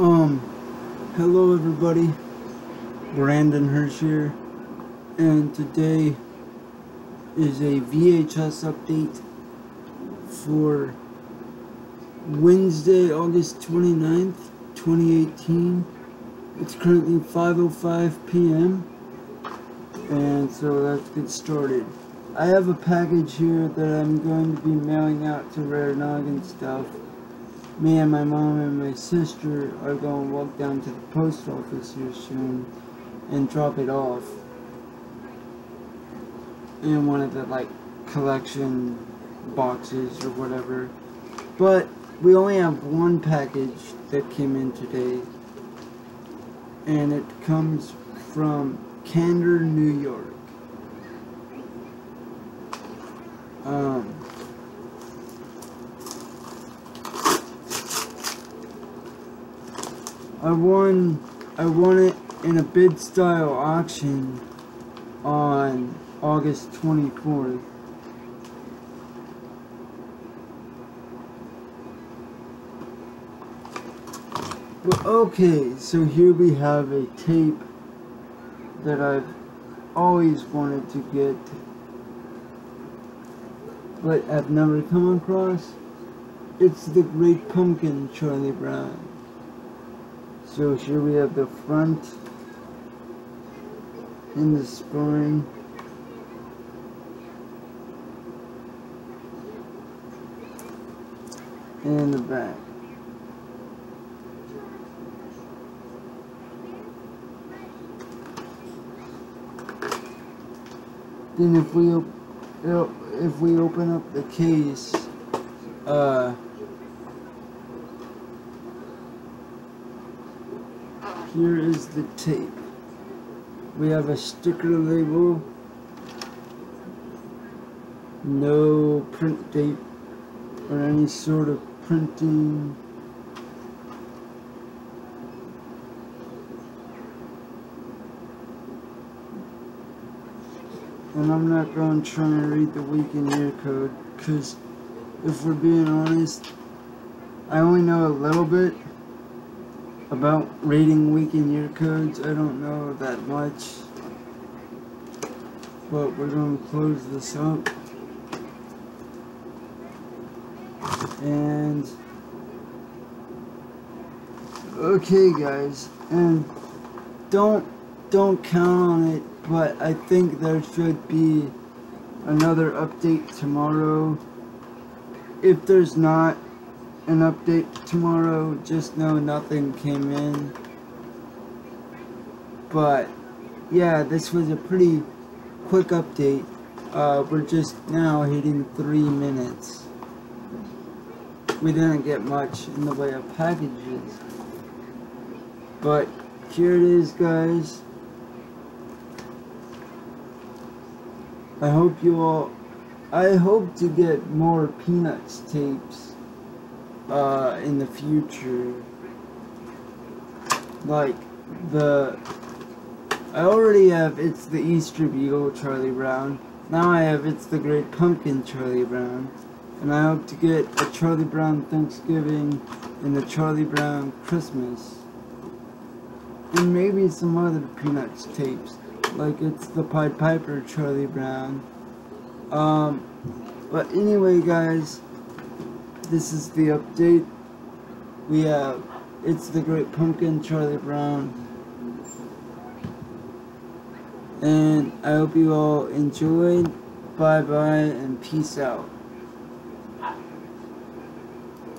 Um, hello everybody, Brandon Hirsch here, and today is a VHS update for Wednesday, August 29th, 2018. It's currently 5.05 p.m. And so let's get started. I have a package here that I'm going to be mailing out to Rare Noggin stuff me and my mom and my sister are going to walk down to the post office here soon and drop it off in one of the like collection boxes or whatever. But we only have one package that came in today and it comes from Candor, New York. Um, I won I won it in a bid style auction on August 24th. Well, okay, so here we have a tape that I've always wanted to get, but I've never come across. It's the Great Pumpkin, Charlie Brown. So here we have the front and the spine. And the back. Then if we if we open up the case, uh, Here is the tape. We have a sticker label. No print date or any sort of printing. And I'm not going to try and read the week and year code because if we're being honest, I only know a little bit about rating week and year codes, I don't know that much. But we're going to close this up. And... Okay guys, and don't don't count on it, but I think there should be another update tomorrow. If there's not, an update tomorrow. Just know nothing came in. But, yeah, this was a pretty quick update. Uh, we're just now hitting three minutes. We didn't get much in the way of packages. But, here it is, guys. I hope you all... I hope to get more Peanuts tapes uh, in the future. Like, the... I already have It's the Easter Beagle Charlie Brown. Now I have It's the Great Pumpkin Charlie Brown. And I hope to get a Charlie Brown Thanksgiving and a Charlie Brown Christmas. And maybe some other Peanuts tapes. Like it's the Pied Piper Charlie Brown. Um, but anyway guys, this is the update. We have It's the Great Pumpkin, Charlie Brown. And I hope you all enjoyed. Bye bye and peace out.